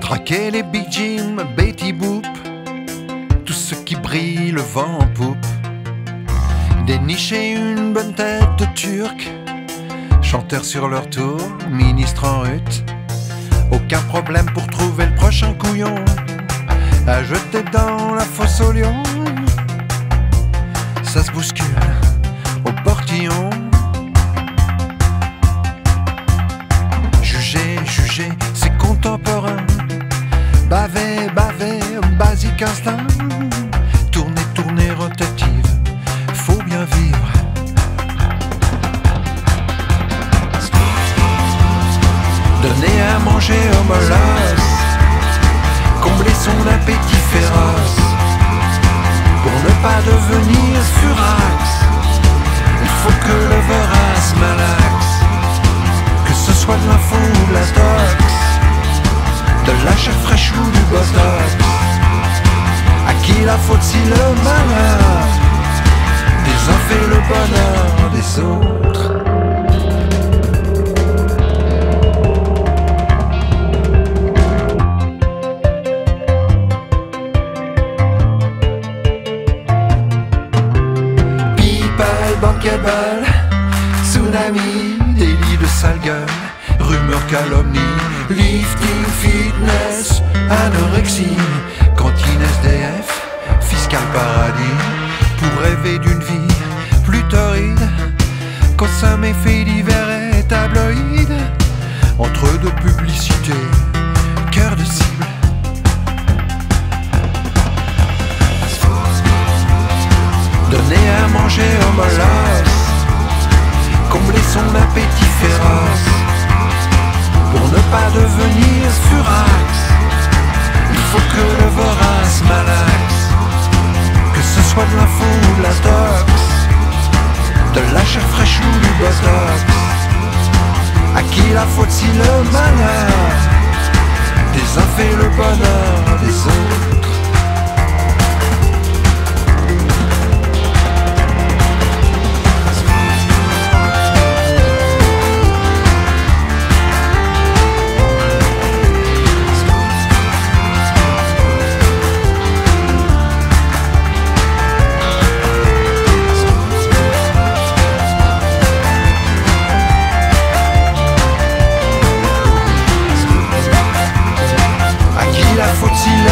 Traquer les Big Jim, Betty Boop, tout ce qui brille, le vent en poupe. Dénicher une bonne tête de turc, chanteur sur leur tour, ministre en rut. Aucun problème pour trouver le prochain couillon à jeter dans la fosse au lion. Ça se bouscule au portillon. Juger, juger, c'est contemporain. Baver, baver, basique instinct. Tourner, tourner, rotative, manger combler son appétit féroce, pour ne pas devenir furax. Il faut que le vorace malaxe, que ce soit de l'info ou de la tox, de la chair fraîche ou du botox. À qui la faute si le malheur des uns fait le bonheur des autres? People, bankable, tsunami, délit de sale gueule, rumeurs calomnie, lifting, fitness, anorexie, cantine SDF, fiscal paradis, pour rêver d'une vie plus torride, consommer faits divers et tabloïdes, entre deux publicités, cœur de cible. À manger au molosse, combler son appétit féroce, pour ne pas devenir furax. Il faut que le vorace malaxe, que ce soit de l'info ou de la tox, de la chair fraîche ou du botox. À qui la faute si le malheur des uns fait le bonheur des autres? À